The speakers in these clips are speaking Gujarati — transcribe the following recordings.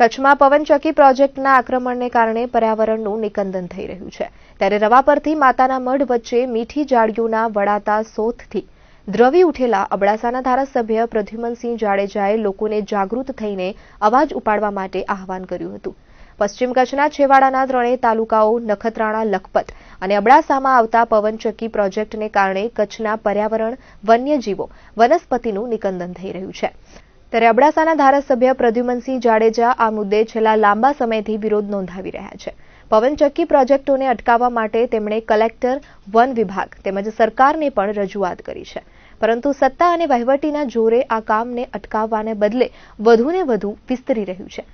કચ્છમાં પવનચક્કી પ્રોજેક્ટના આક્રમણને કારણે પર્યાવરણનું નિકંદન થઈ રહ્યું છે. ત્યારે રવા પરથી માતાના મઢ વચ્ચે મીઠી જાળીઓના વડાતા સોથથી દ્રવી ઉઠેલા અબડાસાના ધારાસભ્ય પ્રદ્યુમનસિંહ જાડેજાએ લોકોને જાગૃત થઈને અવાજ ઉપાડવા માટે આહવાન કર્યું હતું. પશ્ચિમ કચ્છના છેવાડાના ત્રણેય તાલુકાઓ નખત્રાણા, લખપત અને અબડાસામાં આવતા પવનચક્કી પ્રોજેક્ટને કારણે કચ્છના પર્યાવરણ વન્યજીવો વનસ્પતિનું નિકંદન થઈ રહ્યું છે. ત્યારે અબડાસાના ધારાસભ્ય પ્રદ્યુમનસિંહ જાડેજા આ મુદ્દે છેલ્લા લાંબા સમયથી વિરોધ નોંધાવી રહ્યા છે. પવનચક્કી પ્રોજેક્ટોને અટકાવવા માટે તેમણે કલેક્ટર, વન વિભાગ તેમજ સરકારને પણ રજૂઆત કરી છે. પરંતુ સત્તા અને વહીવટીના જોરે આ કામને અટકાવવાને બદલે વધુને વધુ વિસ્તરી રહ્યું છે.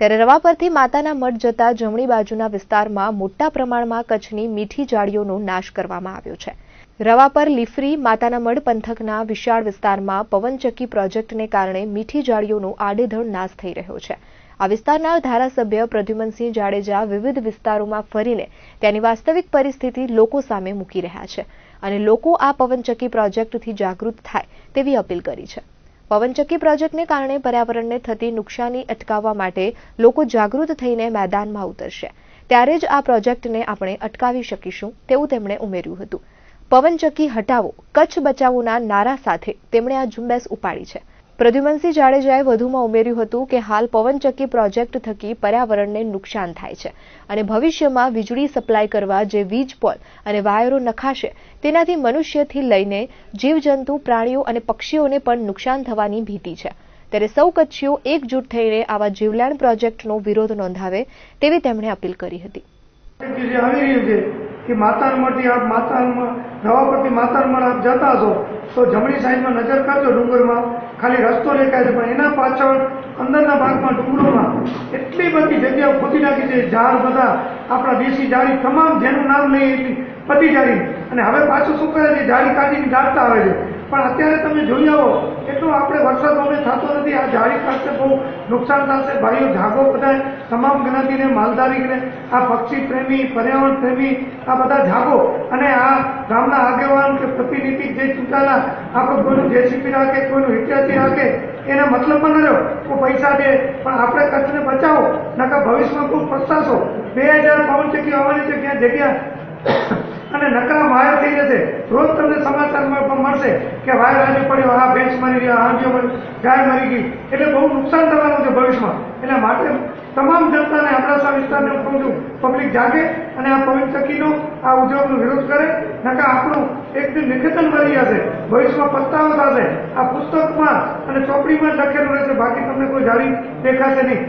ત્યારે રવા પરથી માતાના મઠ જતા જમણી બાજુના વિસ્તારમાં મોટા પ્રમાણમાં કચ્છની મીઠી જાળીઓનો નાશ કરવામાં આવ્યો છે. રવા પર લીફરી માતાના મઢ પંથકના વિશાળ વિસ્તારમાં પવનચક્કી પ્રોજેક્ટને કારણે મીઠી જાળીઓનો આડેધડ નાશ થઈ રહ્યો છે. આ વિસ્તારના ધારાસભ્ય પ્રદ્યુમનસિંહ જાડેજા વિવિધ વિસ્તારોમાં ફરીને ત્યાંની વાસ્તવિક પરિસ્થિતિ લોકો સામે મૂકી રહ્યા છે અને લોકો આ પવનચક્કી પ્રોજેક્ટથી જાગૃત થાય તેવી અપીલ કરી છે. પવનચક્કી પ્રોજેક્ટને કારણે પર્યાવરણને થતી નુકસાની અટકાવવા માટે લોકો જાગૃત થઈને મેદાનમાં ઉતરશે. ત્યારે જ આ પ્રોજેક્ટને આપણે અટકાવી શકીશું તેવું તેમણે ઉમેર્યું હતું. પવનચક્કી હટાવો, કચ્છ બચાવોના નારા સાથે તેમણે આ ઝુંબેશ ઉપાડી છે. પ્રદ્યુમનસિંહ જાડેજાએ વધુમાં ઉમેર્યું હતું કે હાલ પવનચક્કી પ્રોજેક્ટ થકી પર્યાવરણને નુકસાન થાય છે અને ભવિષ્યમાં વીજળી સપ્લાય કરવા જે વીજ પોલ અને વાયરો નખાશે, તેનાથી મનુષ્યથી લઈને જીવજંતુ, પ્રાણીઓ અને પક્ષીઓને પણ નુકસાન થવાની ભીતિ છે. ત્યારે સૌ કચ્છીઓ એકજૂટ થઈને આવા જીવલેણ પ્રોજેક્ટનો વિરોધ નોંધાવે તેવી તેમણે અપીલ કરી હતી. કે માતાનમઢથી આપ માતાનમાં નવા પરથી માતાનમાં આપ જતા છો, તો જમણી સાઈડમાં નજર કરજો ડુંગરમાં, ખાલી રસ્તો દેખાય છે, પણ એના પાછળ, અંદરના ભાગમાં ડુંગરોમાં એટલી બધી જગ્યાઓ ખોદી નાખી છે, ઝાડ બધા, આપણા દેશી ઝાડી તમામ જેનું નામ નહીં એટલી બધી જાળી. અને હવે પાછું શું કરે છે? ઝાડી કાઢીને દાટતા આવે છે. પણ અત્યારે તમે જોઈ આવો, એટલો આપણે વરસાદ અમે થતો નથી. આ જાળી પાસે બહુ નુકસાન થશે. ભાઈઓ જાગો બધા તમામ જ્ઞાતિને માલધારીને આ પક્ષી પ્રેમી, પર્યાવરણ પ્રેમી, આ બધા જાગો અને આ ગામના આગેવાન કે પ્રતિનિધિ જે ચૂંટાયેલા, આપણે કોઈનું જેસીપી રાખે, કોઈનું ઇતિહાસી રાખે, એના મતલબમાં ન રહ્યો કોઈ પૈસા દે. પણ આપણે કચ્છને બચાવો નકા ભવિષ્યમાં ખૂબ પસ્તાશો. બે હજાર પવનચક્કી આવવાની છે, ક્યાં જગ્યા? અને નકરા માયા થઈ જશે. રોજ તમને સમાચારમાં મળશે કે વાયર આજે પડ્યો, આ ભેંસ મરી ગયો હાંજીઓ ગાય મરી ગઈ. એટલે બહુ નુકસાન થવાનું છે ભવિષ્યમાં. એટલે માટે તમામ જનતાને અબડાસા વિસ્તારને કહું છું પબ્લિક જાગે અને આ પવનચક્કીનો આ ઉદ્યોગનો વિરોધ કરે નકા આપણું એક નિકેતન મરી જશે, ભવિષ્યમાં પસ્તાવો થશે. આ પુસ્તકમાં અને ચોપડીમાં લખેલું રહેશે, બાકી તમને કોઈ જાળી દેખાશે નહીં.